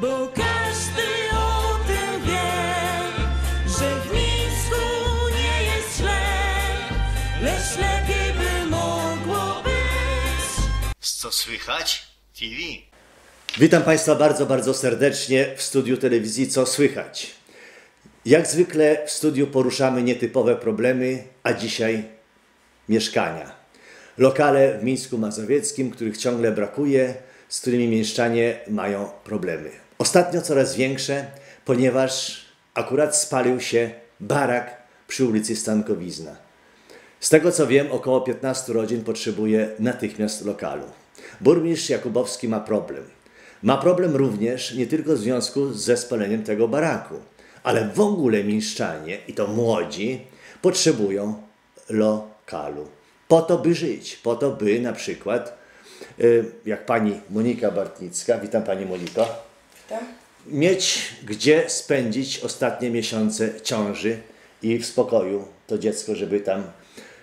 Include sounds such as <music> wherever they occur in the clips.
Bo każdy o tym wie, że w Mińsku nie jest źle, lecz lepiej by mogło być. Co słychać? TV. Witam Państwa bardzo, bardzo serdecznie w studiu telewizji Co Słychać. Jak zwykle w studiu poruszamy nietypowe problemy, a dzisiaj mieszkania. Lokale w Mińsku Mazowieckim, których ciągle brakuje, z którymi mieszczanie mają problemy. Ostatnio coraz większe, ponieważ akurat spalił się barak przy ulicy Stankowizna. Z tego co wiem, około 15 rodzin potrzebuje natychmiast lokalu. Burmistrz Jakubowski ma problem. Ma problem również nie tylko w związku ze spaleniem tego baraku, ale w ogóle mieszczanie, i to młodzi, potrzebują lokalu. Po to, by żyć, po to, by na przykład, y, jak pani Monika Bartnicka, witam pani Moniko, Tam? mieć gdzie spędzić ostatnie miesiące ciąży i w spokoju to dziecko, żeby tam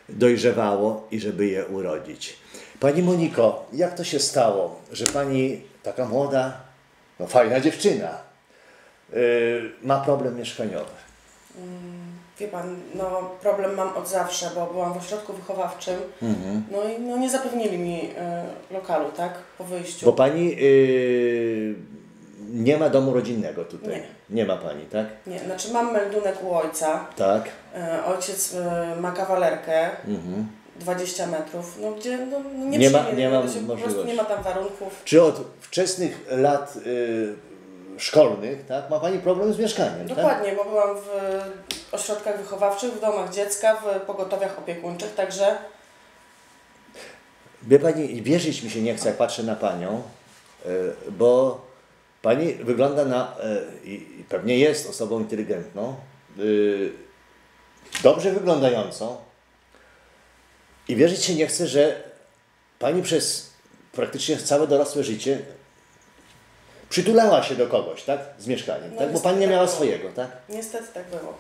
dojrzewało i żeby je urodzić. Pani Moniko, jak to się stało, że pani, taka młoda, no fajna dziewczyna, yy, ma problem mieszkaniowy? Wie pan, no problem mam od zawsze, bo byłam w ośrodku wychowawczym, no i no, nie zapewnili mi e, lokalu, tak, po wyjściu. Bo pani yy, nie ma domu rodzinnego tutaj. Nie. Nie ma pani, tak? Nie, znaczy mam meldunek u ojca, Tak. e, ojciec e, ma kawalerkę, 20 metrów, no gdzie no, nie, Nie ma- nie ma możliwości. nie ma tam warunków. Czy od wczesnych lat yy, szkolnych, tak, ma pani problem z mieszkaniem, tak? Dokładnie, bo byłam w ośrodkach wychowawczych, w domach dziecka, w pogotowiach opiekuńczych, także Wie pani, wierzyć mi się nie chce, jak patrzę na panią, y, bo pani wygląda na, y, i pewnie jest osobą inteligentną, y, dobrze wyglądającą i wierzyć się nie chce, że pani przez praktycznie całe dorosłe życie przytulała się do kogoś, tak? Z mieszkaniem, No tak? Bo pani nie tak miała było. swojego, tak? niestety tak było.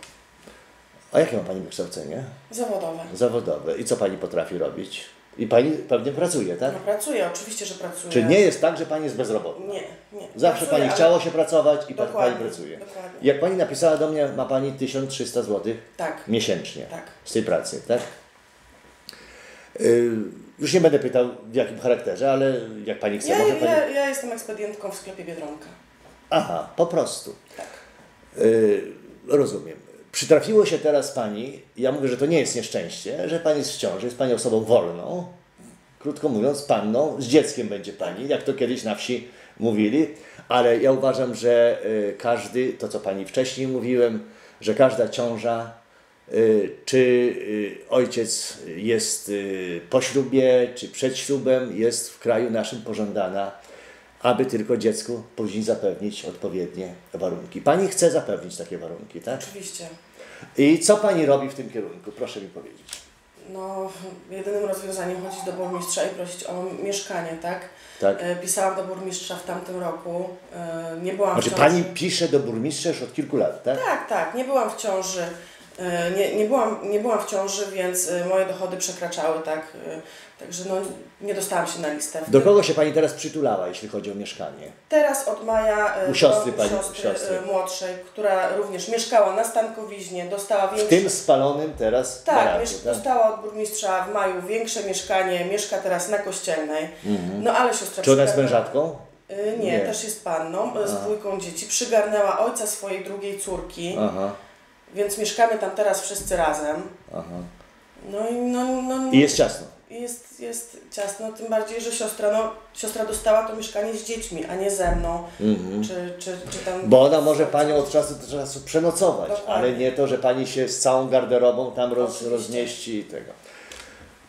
A jakie ma pani wykształcenie? Zawodowe. Zawodowe. I co pani potrafi robić? I pani pewnie pracuje, tak? No pracuję, oczywiście, że pracuję. Czy nie jest tak, że pani jest bezrobotna? Nie, nie. Zawsze Pracuję, pani chciało się pracować i pani pracuje. dokładnie. Jak pani napisała do mnie, ma pani 1300 zł Tak. miesięcznie Tak. z tej pracy, tak? Y, już nie będę pytał w jakim charakterze, ale jak pani chce, Ja, może pani. ja, ja jestem ekspedientką w sklepie Biedronka. Aha, po prostu. Tak. Y, rozumiem. Przytrafiło się teraz pani, ja mówię, że to nie jest nieszczęście, że pani jest w ciąży, jest pani osobą wolną. Krótko mówiąc, panną, z dzieckiem będzie pani, jak to kiedyś na wsi mówili, ale ja uważam, że y, każdy, to co pani wcześniej mówiłem, że każda ciąża, y, czy y, ojciec jest po ślubie, czy przed ślubem, jest w kraju naszym pożądana, aby tylko dziecku później zapewnić odpowiednie warunki. Pani chce zapewnić takie warunki, tak? Oczywiście. I co pani robi w tym kierunku? Proszę mi powiedzieć. No, jedynym rozwiązaniem chodzić do burmistrza i prosić o mieszkanie, tak? Tak. E, Pisałam do burmistrza w tamtym roku. E, Nie byłam Znaczy w ciąży. pani pisze do burmistrza już od kilku lat, tak? Tak, tak, nie byłam w ciąży. E, Nie, nie, byłam, nie byłam w ciąży, więc e, moje dochody przekraczały, tak? E, Także no, nie dostałam się na listę. Do kogo się pani teraz przytulała, jeśli chodzi o mieszkanie? Teraz od maja U siostry u pani- siostry, siostry. młodszej, która również mieszkała na Stankowiźnie, dostała W większe... tym spalonym teraz Tak, baraku, miesz- dostała od burmistrza w maju większe mieszkanie, mieszka teraz na Kościelnej. No ale siostra Mhm. Czy ona jest mężatką? Nie, Nie. też jest panną, z dwójką dzieci. Przygarnęła ojca swojej drugiej córki, Aha, więc mieszkamy tam teraz wszyscy razem. aha. No i no, no, I jest ciasno. jest, jest ciasno, tym bardziej, że siostra, no, siostra dostała to mieszkanie z dziećmi, a nie ze mną. Czy, czy, czy tam... Mhm. Bo ona może panią od czasu do czasu przenocować, Dokładnie. ale nie to, że pani się z całą garderobą tam roz, rozmieści i tego.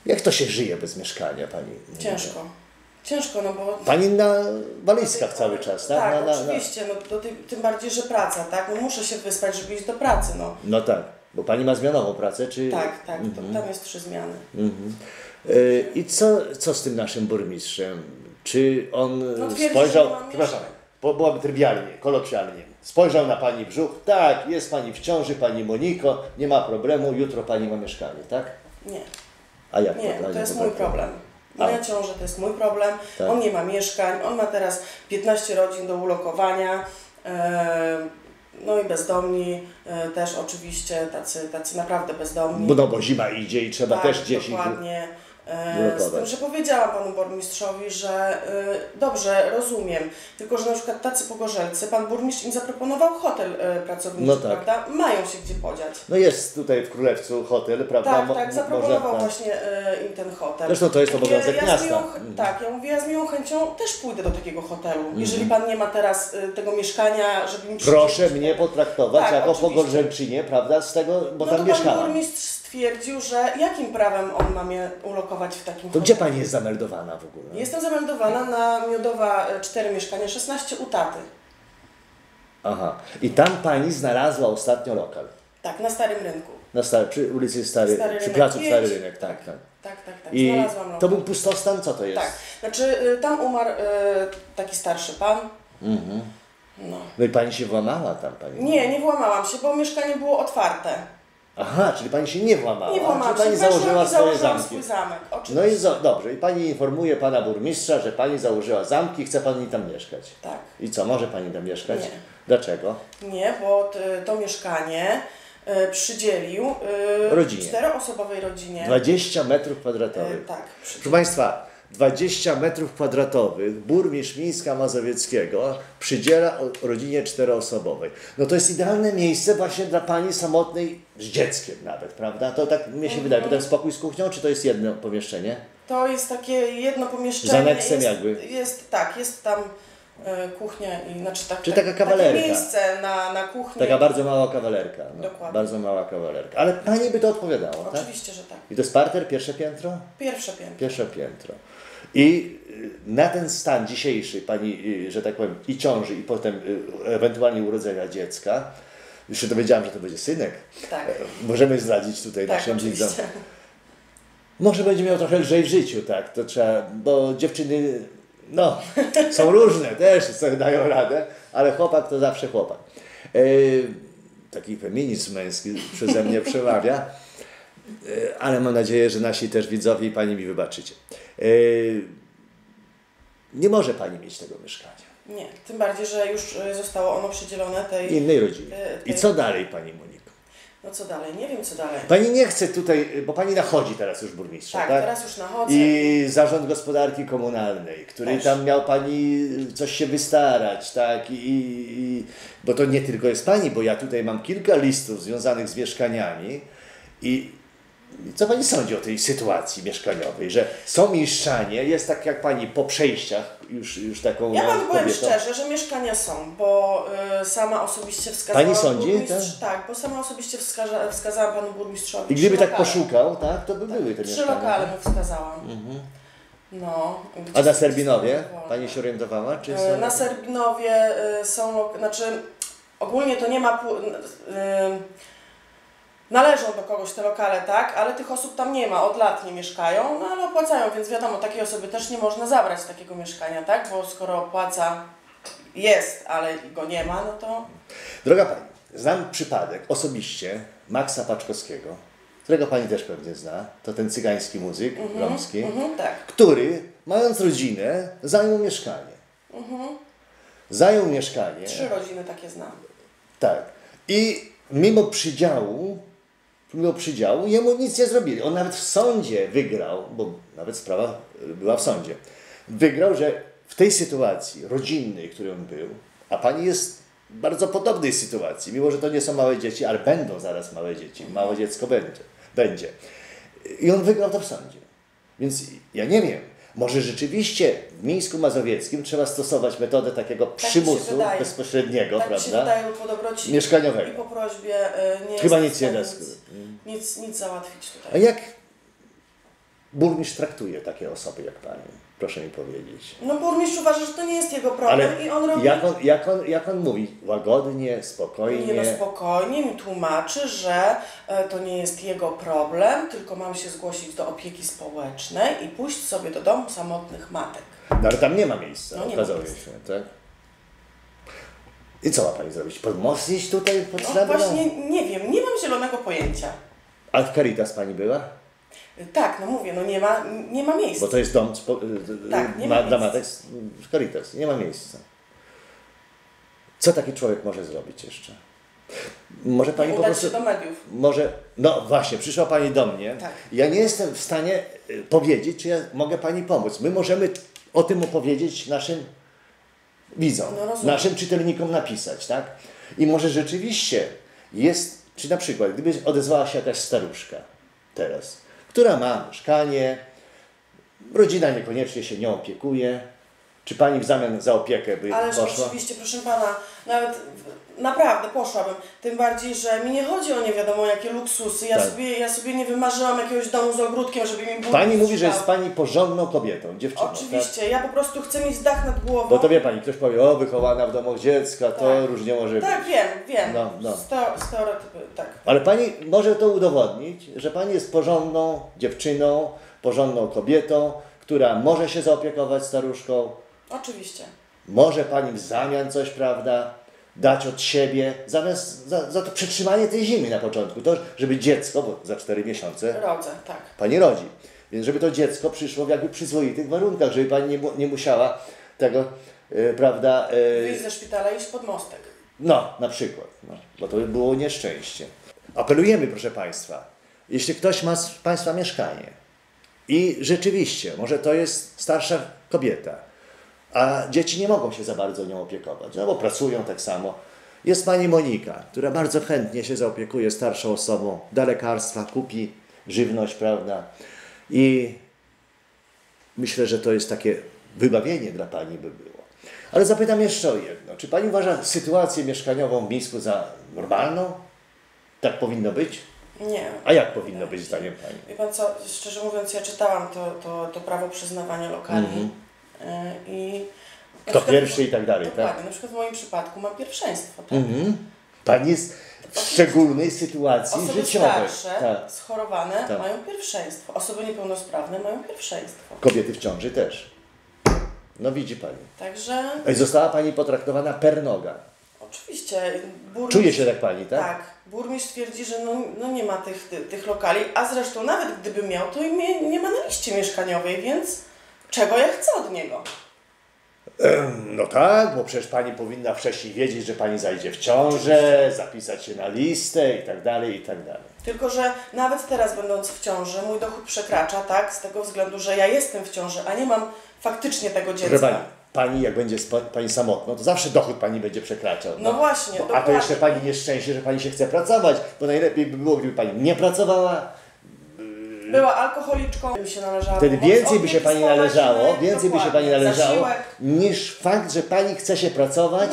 Jak to się żyje bez mieszkania pani? Ciężko. Ciężko, no bo... Pani na walizkach cały czas, tak? Tak, na, na, oczywiście, no, do ty, tym bardziej, że praca, tak? No, muszę się wyspać, żeby iść do pracy, no. No tak, bo pani ma zmianową pracę, czy... Tak, tak, Mhm. tam jest trzy zmiany. Y, I co, co z tym naszym burmistrzem? Czy on No twierdzi, spojrzał, przepraszam, bo byłaby trywialnie, kolokwialnie, spojrzał na pani brzuch, tak, jest pani w ciąży, pani Moniko, nie ma problemu, jutro pani ma mieszkanie, tak? Nie, A jak nie, to to jest potrafi? mój problem. Moja A. ciąża to jest mój problem, Tak. on nie ma mieszkań, on ma teraz 15 rodzin do ulokowania. E, no i bezdomni e, też oczywiście, tacy, tacy naprawdę bezdomni. No, bo zima idzie i trzeba tak, też gdzieś ich... dokładnie. E, ulokować. Z tym, że powiedziałam panu burmistrzowi, że y, dobrze, rozumiem, tylko że na przykład tacy pogorzelcy, pan burmistrz im zaproponował hotel y, pracowniczy, No tak. prawda? Mają się gdzie podziać. No jest tutaj w Królewcu hotel, prawda? Tak, tak, zaproponował tam- właśnie y, im ten hotel. Zresztą to jest obowiązek ja miasta. miłą, Mhm. Tak, ja mówię, ja z miłą chęcią też pójdę do takiego hotelu. Mhm. Jeżeli pan nie ma teraz y, tego mieszkania, żeby mi Proszę mnie potraktować Tak, jako pogorzelczynie, prawda, z tego, bo No tam mieszkałam. burmistrz stwierdził, że jakim prawem on ma mnie ulokować w takim To hotelu? gdzie pani jest zameldowana w ogóle? Jestem zameldowana na Miodowa 4 mieszkania, 16 u taty. Aha. I tam pani znalazła ostatnio lokal. Tak, na Starym Rynku. Na stary, przy ulicy Stary, Stary przy Rynek placu pięć. Stary Rynek, tak, tak. Tak, tak, tak. I Znalazłam lokal. to był pustostan, co to jest? Tak, znaczy y, tam umarł y, taki starszy pan. Mhm. No. No i pani się włamała tam, pani? Nie, nie włamałam się, bo mieszkanie było otwarte. Aha, czyli pani się nie włamała, Nie włamałam czyli pani założyła swoje zamki. swój zamek, oczywiście. No i zo- dobrze, i pani informuje pana burmistrza, że pani założyła zamki i chce pani tam mieszkać. Tak. I co, może pani tam mieszkać? Nie. Dlaczego? Nie, bo to mieszkanie y, przydzielił y, Rodzinie. czteroosobowej rodzinie. 20 metrów Y, kwadratowych. tak, Proszę. Państwa, 20 metrów kwadratowych burmistrz Mińska Mazowieckiego przydziela rodzinie czteroosobowej. No to jest idealne miejsce właśnie dla pani samotnej z dzieckiem nawet, prawda? To tak mnie się wydaje. Potem spokój z kuchnią, czy to jest jedno pomieszczenie? To jest takie jedno pomieszczenie. Z aneksem jest, jakby. Jest, tak, jest tam kuchnia i znaczy tak, Czy tak, taka kawalerka? Takie miejsce na, na kuchni. Taka bardzo mała kawalerka. No, Dokładnie. bardzo mała kawalerka. Ale pani by to odpowiadało, tak? Oczywiście, że tak. I to jest parter, pierwsze piętro? Pierwsze piętro. Pierwsze piętro. I y, na ten stan dzisiejszy pani, y, że tak powiem, i ciąży, i potem y, ewentualnie urodzenia dziecka, już się dowiedziałam, że to będzie synek. Tak. E, Możemy zdradzić tutaj Tak, naszym widzom. Może będzie miał trochę lżej w życiu, tak, to trzeba, bo dziewczyny, no, <laughs> są różne też, sobie dają radę, ale chłopak to zawsze chłopak. E, taki feminizm męski przeze mnie <laughs> przemawia, e, ale mam nadzieję, że nasi też widzowie i Pani mi wybaczycie. E, nie może Pani mieć tego mieszkania. Nie, tym bardziej, że już zostało ono przydzielone tej... Innej rodzinie. e, I tej- co dalej Pani Moniko? No co dalej? Nie wiem co dalej. Pani nie chce tutaj, bo Pani nachodzi teraz już burmistrza, Tak, tak? teraz już nachodzę. I zarząd gospodarki komunalnej, który Też. tam miał pani coś się wystarać, tak? I, i, bo to nie tylko jest pani, bo ja tutaj mam kilka listów związanych z mieszkaniami i i co pani sądzi o tej sytuacji mieszkaniowej, że są mieszkanie, jest tak jak pani po przejściach już, już taką Ja Wam powiem szczerze, że mieszkania są, bo y, sama osobiście wskazałam... Pani sądzi, burmistrz- Tak, bo sama osobiście wskaza, wskazałam Panu Burmistrzowi I gdyby trzy tak lokale. poszukał, tak, to by były te Trzy mieszkania. lokale mu wskazałam. No. A gdzie na są Serbinowie pani się orientowała? Czy E, są... Na Serbinowie y, są, lok- znaczy ogólnie to nie ma, pu- n- y, należą do kogoś te lokale, tak, ale tych osób tam nie ma, od lat nie mieszkają, no ale opłacają, więc wiadomo, takiej osoby też nie można zabrać takiego mieszkania, tak, bo skoro opłaca jest, ale go nie ma, no to Droga Pani, znam przypadek osobiście Maxa Paczkowskiego, którego Pani też pewnie zna, to ten cygański muzyk romski, mhm, tak. który mając rodzinę zajął mieszkanie. Zajął mieszkanie, Trzy rodziny takie znam. tak, i mimo przydziału, mimo przydziału jemu nic nie zrobili. On nawet w sądzie wygrał, bo nawet sprawa była w sądzie, wygrał, że w tej sytuacji rodzinnej, w której on był, a Pani jest w bardzo podobnej sytuacji, mimo że to nie są małe dzieci, ale będą zaraz małe dzieci, małe dziecko będzie. będzie. I on wygrał to w sądzie. Więc ja nie wiem, może rzeczywiście w Mińsku Mazowieckim trzeba stosować metodę takiego się przymusu bezpośredniego, tak mi się prawda? wydaje po dobroci Mieszkaniowego. i po prośbie y, nie Chyba nic nie da. nic, nic, nic załatwić A tutaj. jak burmistrz traktuje takie osoby jak Pani? Proszę mi powiedzieć. No burmistrz uważa, że to nie jest jego problem Ale i on robi jak on, jak, on, jak on mówi? Łagodnie, spokojnie. Nie no spokojnie mi tłumaczy, że e, to nie jest jego problem, tylko mam się zgłosić do opieki społecznej i pójść sobie do domu samotnych matek. No ale tam nie ma miejsca, No nie ma okazało miejsca. się, tak? I co ma Pani zrobić? Podmocnić tutaj No potrzebę? właśnie nie wiem, nie mam zielonego pojęcia. A w Caritas Pani była? Tak, no mówię, no nie ma, nie ma miejsca. Bo to jest dom Tak, nie ma ma, dla matek z Caritas. Nie ma miejsca. Co taki człowiek może zrobić jeszcze? Może Pani nie po udać prostu... się do mediów. Może, no właśnie, przyszła Pani do mnie. Tak. Ja nie jestem w stanie y, powiedzieć, czy ja mogę Pani pomóc. My możemy o tym opowiedzieć naszym widzom, No naszym czytelnikom napisać, tak? I może rzeczywiście jest, czy na przykład, gdyby odezwała się jakaś staruszka teraz, która ma mieszkanie, rodzina niekoniecznie się nią opiekuje, czy Pani w zamian za opiekę by Ależ poszła? oczywiście, proszę pana, nawet naprawdę poszłabym. Tym bardziej, że mi nie chodzi o nie wiadomo jakie luksusy. Ja, Tak. sobie, ja sobie nie wymarzyłam jakiegoś domu z ogródkiem, żeby mi burmistrz Pani mówi, że jest Pani porządną kobietą, dziewczyną. Tak? Oczywiście, ja po prostu chcę mieć dach nad głową. Bo to wie Pani, ktoś powie, o wychowana w domu dziecka, to Tak. różnie może być. Tak, wiem, wiem. No, no. Sto, stereotypy, tak. Ale Pani może to udowodnić, że Pani jest porządną dziewczyną, porządną kobietą, która może się zaopiekować staruszką, Oczywiście. Może Pani w zamian coś, prawda, dać od siebie, zamiast za, za to przetrzymanie tej zimy na początku, to żeby dziecko, bo za 4 miesiące Rodzę, tak. Pani rodzi, więc żeby to dziecko przyszło w jakby przyzwoitych warunkach, żeby Pani nie, nie musiała tego, e, prawda, e, Wyjść ze szpitala i iść pod mostek. No, na przykład, no, bo to by było nieszczęście. Apelujemy, proszę Państwa, jeśli ktoś ma z Państwa mieszkanie i rzeczywiście, może to jest starsza kobieta, a dzieci nie mogą się za bardzo nią opiekować, no bo pracują tak samo. Jest Pani Monika, która bardzo chętnie się zaopiekuje starszą osobą, da lekarstwa, kupi żywność, prawda? I myślę, że to jest takie wybawienie dla Pani by było. Ale zapytam jeszcze o jedno. Czy Pani uważa sytuację mieszkaniową w Mińsku za normalną? Tak powinno być? Nie. A jak powinno być zdaniem Pani? Wie pan co, szczerze mówiąc, ja czytałam to, to, to prawo przyznawania lokali Mhm. y, i... na Kto przykład- pierwszy i tak dalej, Dokładnie, tak? na przykład w moim przypadku mam pierwszeństwo, tak? Mhm. Pani jest w szczególnej sytuacji Osoby życiowej. starsze, Tak. schorowane Tak. mają pierwszeństwo. Osoby niepełnosprawne mają pierwszeństwo. Kobiety w ciąży też. No widzi Pani. Także I została Pani potraktowana per noga. oczywiście burmistrz... Czuje się tak Pani, tak? Tak. Burmistrz twierdzi, że no, no nie ma tych, tych, lokali, a zresztą nawet gdyby miał, to i nie ma na liście mieszkaniowej, więc czego ja chcę od niego? No tak, bo przecież Pani powinna wcześniej wiedzieć, że Pani zajdzie w ciążę, zapisać się na listę i tak dalej, i tak dalej. Tylko, że nawet teraz będąc w ciąży, mój dochód przekracza, tak, z tego względu, że ja jestem w ciąży, a nie mam faktycznie tego Proszę dziecka. Pani, Pani jak będzie Pani samotną, to zawsze dochód Pani będzie przekraczał. No właśnie, Bo, a to jeszcze Pani nieszczęście, że Pani się chce pracować, bo najlepiej by było, gdyby Pani nie pracowała, Była alkoholiczką, się wtedy więcej by się Pani należało, więcej by się Pani należało, niż fakt, że Pani chce się pracować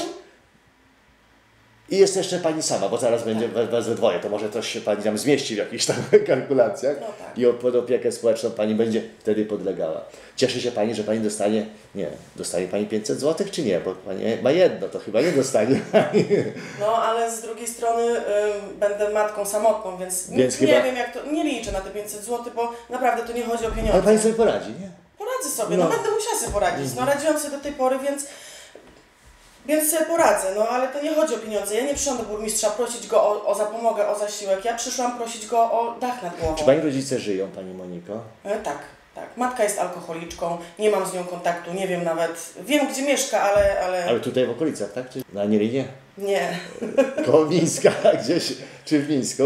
i jest jeszcze Pani sama, bo zaraz będzie Tak. was, we dwoje, to może coś się Pani tam zmieści w jakichś tam <laughs> kalkulacjach No tak. i pod opiekę społeczną Pani będzie wtedy podlegała. Cieszy się Pani, że Pani dostanie, nie, dostanie Pani 500 zł czy nie, bo Pani ma jedno, to chyba nie dostanie. <laughs> No, ale z drugiej strony ym, będę matką samotną, więc, Więc nie chyba- wiem jak to, nie liczę na te 500 zł, bo naprawdę to nie chodzi o pieniądze. Ale Pani sobie poradzi, nie? Poradzę sobie, no. No. będę musiała sobie poradzić. No radziłam sobie do tej pory, więc, więc sobie poradzę, no ale to nie chodzi o pieniądze. Ja nie przyszłam do burmistrza prosić go o, o zapomogę, o zasiłek. Ja przyszłam prosić go o dach nad głową. Czy Pani rodzice żyją, Pani Moniko? E, tak, tak. Matka jest alkoholiczką, nie mam z nią kontaktu, nie wiem nawet. Wiem gdzie mieszka, ale, ale, Ale tutaj w okolicach, tak? Czy na Nielinie? nie. Koło Mińska <laughs> gdzieś, czy w Mińsku?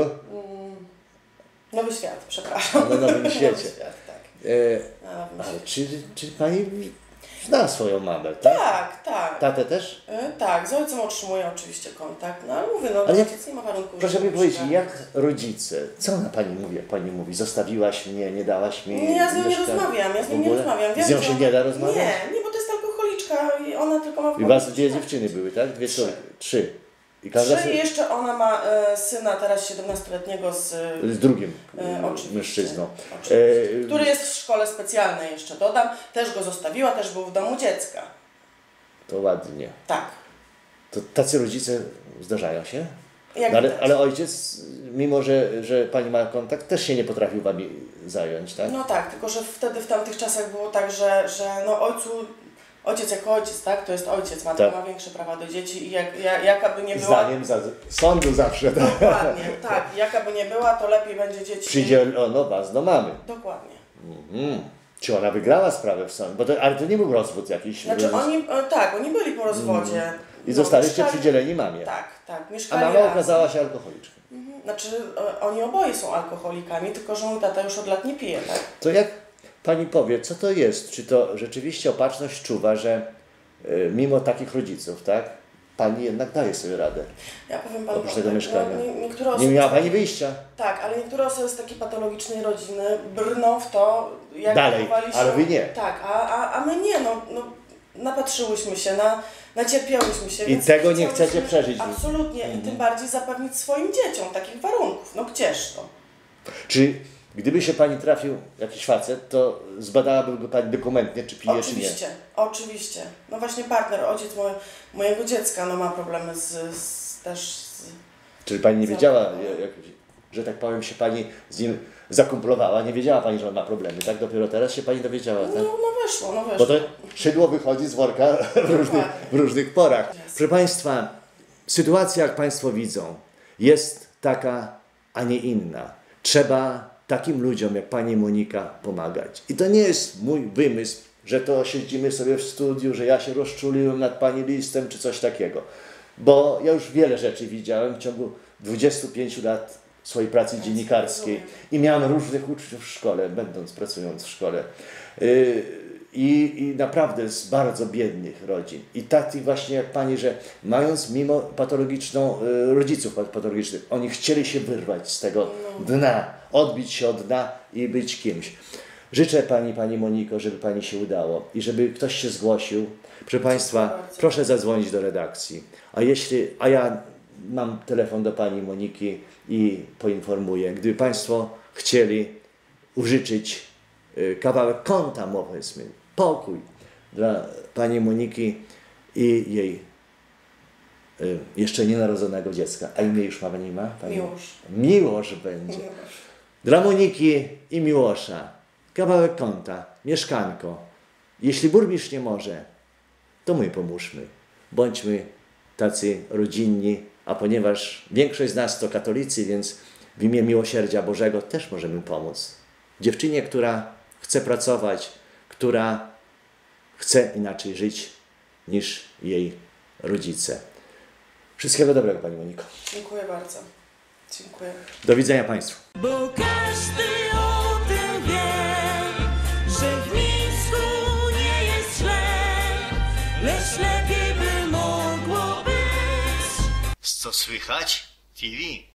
Nowy świat, przepraszam. Na Nowym Nowy <laughs> Świecie. świat, tak. E, Na Nowym ale czy, czy Pani zna swoją mamę, tak? Tak, tak. Tatę też? E, tak, z ojcem otrzymuję oczywiście kontakt, no ale mówię, no Ale jak- nie ma warunków. Proszę mi powiedzieć, jak rodzice, co ona Pani mówi, jak Pani mówi? Zostawiłaś mnie, nie dałaś mi Nie, ja z nią nie rozmawiam, ja z nią nie rozmawiam. Wiem, Z nią się nie da rozmawiać? Nie, nie, bo to jest alkoholiczka i ona tylko ma I Was dwie dziewczyny były, tak? Dwie Trzy. Trzy. I każda Trzy jeszcze ona ma e, syna teraz 17-letniego z, e, z drugim oczywiście. mężczyzną. Oczywiście. E, który jest w szkole specjalnej jeszcze dodam. Też go zostawiła, też był w domu dziecka. To ładnie. Tak. To tacy rodzice zdarzają się? No ale, ale ojciec, mimo że, że pani ma kontakt, też się nie potrafił wami zająć, tak? No tak, tylko że wtedy w tamtych czasach było tak, że, że no ojcu ojciec jako ojciec, tak? To jest ojciec, matka Tak. ma większe prawa do dzieci i jak, jak, jaka by nie była... Zdaniem za, sądu zawsze. Tak? Dokładnie, tak. Jaka by nie była, to lepiej będzie dzieci... Przyjdzie ono was do mamy. Dokładnie. Mm. Czy ona wygrała sprawę w sądzie? Bo to, ale to nie był rozwód jakiś. Znaczy roz- oni, tak, oni byli po rozwodzie. Mm. I No, zostaliście mieszkali- przydzieleni mamie. Tak, tak, A mieszkali mama razem. okazała się alkoholiczką. Znaczy e, oni oboje są alkoholikami, tylko że mój tata już od lat nie pije, tak? To jak pani powie, co to jest? Czy to rzeczywiście opatrzność czuwa, że y, mimo takich rodziców, tak? Pani jednak daje sobie radę. Ja powiem panu, Oprócz tak, tego mieszkania. No, nie, niektóre osoby, Nie miała pani wyjścia. Tak, ale niektóre osoby z takiej patologicznej rodziny brną w to, jak Dalej, zachowali się. ale wy nie. Tak, a, a, a my nie, no, no napatrzyłyśmy się, na, nacierpiałyśmy się. I więc tego nie chciałyśmy chcecie przeżyć. Mhm. Absolutnie i tym bardziej zapewnić swoim dzieciom takich warunków. No gdzież to? Czy gdyby się pani trafił jakiś facet, to zbadałaby go pani dokumentnie, czy pije, czy nie? Oczywiście, oczywiście. No właśnie partner, ojciec moje, mojego dziecka, no ma problemy z, z też z... Czyli pani nie wiedziała, jak, że tak powiem, się pani z nim zakumplowała, nie wiedziała pani, że on ma problemy, tak? Dopiero teraz się pani dowiedziała, No, tak? no wyszło, no wyszło. Bo to szydło wychodzi z worka <laughs> w różnych, w różnych porach. Proszę Państwa, sytuacja, jak Państwo widzą, jest taka, a nie inna. Trzeba takim ludziom jak Pani Monika pomagać. I to nie jest mój wymysł, że to siedzimy sobie w studiu, że ja się rozczuliłem nad Pani listem, czy coś takiego. Bo ja już wiele rzeczy widziałem w ciągu 25 lat swojej pracy dziennikarskiej i miałem różnych uczniów w szkole, będąc, pracując w szkole. Yy, I, I naprawdę z bardzo biednych rodzin. I takich właśnie jak pani, że mając mimo patologiczną, y, rodziców pat- patologicznych, oni chcieli się wyrwać z tego dna, odbić się od dna i być kimś. Życzę pani, pani Moniko, żeby pani się udało i żeby ktoś się zgłosił. Proszę państwa, proszę zadzwonić do redakcji. A jeśli, a ja mam telefon do pani Moniki i poinformuję, gdyby państwo chcieli użyczyć y, kawałek kąta, powiedzmy, pokój dla pani Moniki i jej y, jeszcze nienarodzonego dziecka. A imię już ma pani ma? Pani? Miłosz. Miłosz będzie. Dla Moniki i Miłosza kawałek kąta, mieszkanko. Jeśli burmistrz nie może, to my pomóżmy. Bądźmy tacy rodzinni, a ponieważ większość z nas to katolicy, więc w imię miłosierdzia Bożego też możemy pomóc. Dziewczynie, która chce pracować, która chce inaczej żyć niż jej rodzice. Wszystkiego dobrego, Pani Moniko. Dziękuję bardzo. Dziękuję. Do widzenia Państwu. Bo każdy o tym wie, że w Mińsku nie jest źle, lecz lepiej by mogło być. Co słychać? TV.